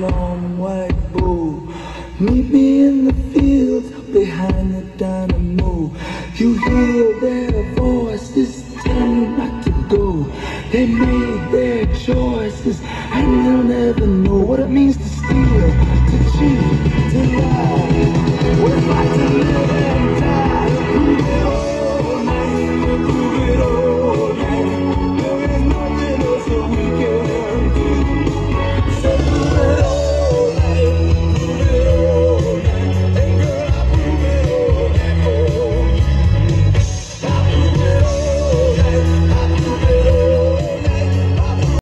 long white bull. Meet me in the fields behind the dynamo. You hear their voices tell you not to go. They made their choices and they'll never know what it means to steal, to cheat.